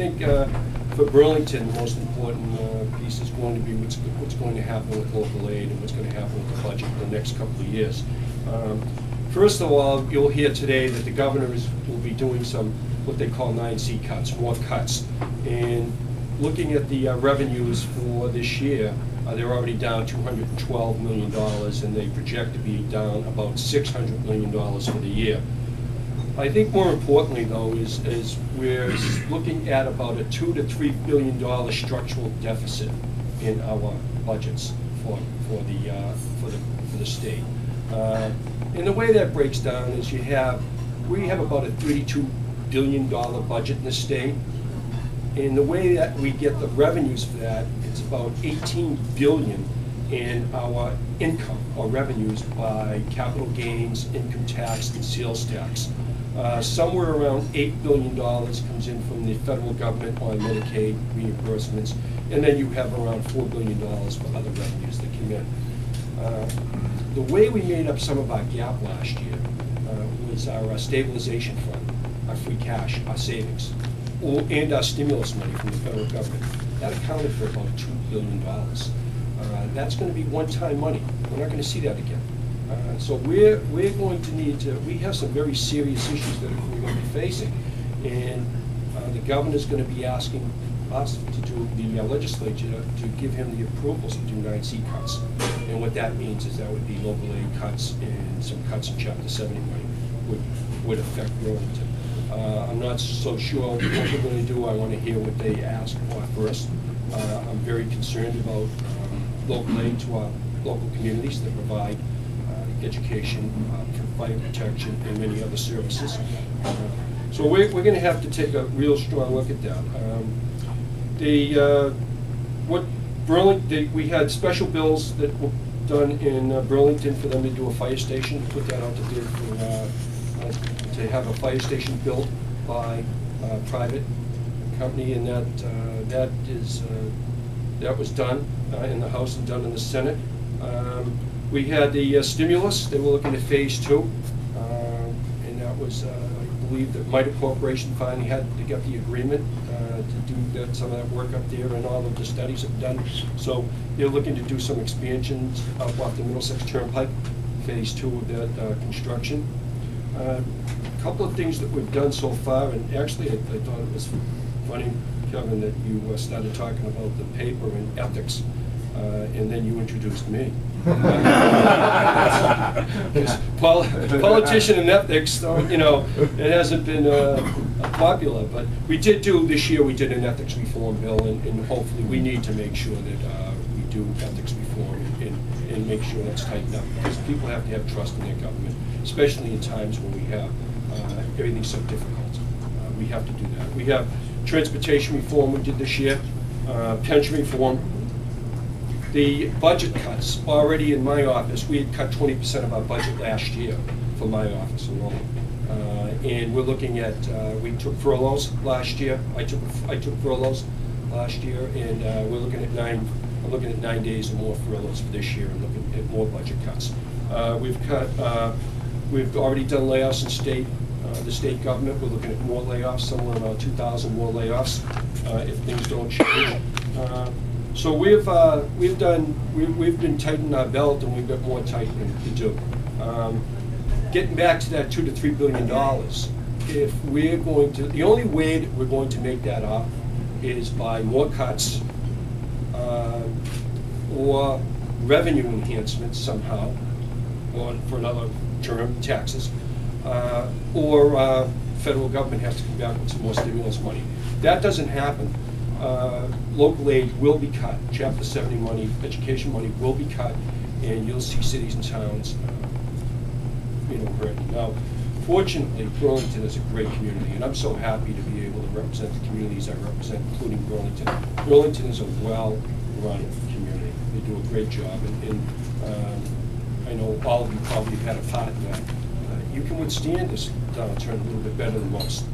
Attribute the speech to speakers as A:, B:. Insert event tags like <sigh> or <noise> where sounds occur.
A: think uh, for Burlington, the most important uh, piece is going to be what's, what's going to happen with local aid and what's going to happen with the budget in the next couple of years. Um, First of all, you'll hear today that the governor is, will be doing some, what they call nine C cuts, more cuts. And looking at the uh, revenues for this year, uh, they're already down two hundred and twelve million dollars, and they project to be down about six hundred million dollars for the year. I think more importantly, though, is, is we're looking at about a two to three billion dollar structural deficit in our budgets for, for the, uh, for the, for the state. Uh, And the way that breaks down is you have, we have about a thirty-two billion dollar budget in the state. And the way that we get the revenues for that, it's about eighteen billion in our income or revenues by capital gains, income tax, and sales tax. Uh, Somewhere around eight billion dollars comes in from the federal government on Medicaid reimbursements, and then you have around four billion dollars for other revenues that come in. Uh, The way we made up some of our gap last year uh, was our uh, stabilization fund, our free cash, our savings, and our stimulus money from the federal government. That accounted for about two billion dollars. Uh, That's gonna be one-time money. We're not gonna see that again. Uh, So we're, we're going to need to, we have some very serious issues that we're gonna be facing. And uh, the governor's gonna be asking us to do, the uh, legislature to give him the approvals to do nine C cuts. And what that means is that would be local aid cuts and some cuts in chapter seventy money would, would affect Burlington. Uh, I'm not so sure what we're gonna do, I wanna hear what they ask for first. Uh, I'm very concerned about um, local aid to our local communities that provide education, uh, for fire protection, and many other services. Uh, So we're, we're gonna have to take a real strong look at that. Um, The, uh, what Burlington, we had special bills that were done in uh, Burlington for them to do a fire station, put that out to bid for, uh, uh, to have a fire station built by a private company, and that, uh, that is, uh, that was done uh, in the House and done in the Senate. Um, We had the uh, stimulus, they were looking at phase two, um, and that was, uh, I believe that Mida Corporation finally had to get the agreement uh, to do that, some of that work up there, and all of the studies have done. So they're looking to do some expansions up off the Middlesex Turnpike, phase two of that uh, construction. Uh, A Couple of things that we've done so far, and actually, I I thought it was funny, Kevin, that you uh, started talking about the paper and ethics, uh, and then you introduced me. <laughs> Pol- Politician and ethics, you know, it hasn't been uh, popular, but we did do, this year, we did an ethics reform bill, and and hopefully, we need to make sure that uh, we do ethics reform and, and make sure that's tightened up, because people have to have trust in their government, especially in times when we have, uh, everything's so difficult. Uh, We have to do that. We have transportation reform we did this year, uh, pension reform, the budget cuts, already in my office, we had cut twenty percent of our budget last year for my office alone. Uh, And we're looking at, uh, we took furloughs last year, I took, I took furloughs last year, and uh, we're looking at nine, I'm looking at nine days or more furloughs for this year, and looking at more budget cuts. Uh, We've cut, uh, we've already done layoffs in state, uh, the state government, we're looking at more layoffs, somewhere around two thousand more layoffs, if things don't change. So we've, uh, we've done, we've, we've been tightening our belt and we've got more tightening to do. Um, Getting back to that two to three billion dollars, if we're going to, the only way that we're going to make that up is by more cuts, uh, or revenue enhancements somehow, or for another term, taxes, uh, or uh, federal government has to come back with some more stimulus money. That doesn't happen. Uh, Local aid will be cut, chapter seventy money, education money will be cut, and you'll see cities and towns, uh, you know, hurting. Now, fortunately, Burlington is a great community, and I'm so happy to be able to represent the communities I represent, including Burlington. Burlington is a well-run community. They do a great job, and, and um, I know all of you probably have had a part in that. Uh, You can withstand this downturn a little bit better than most.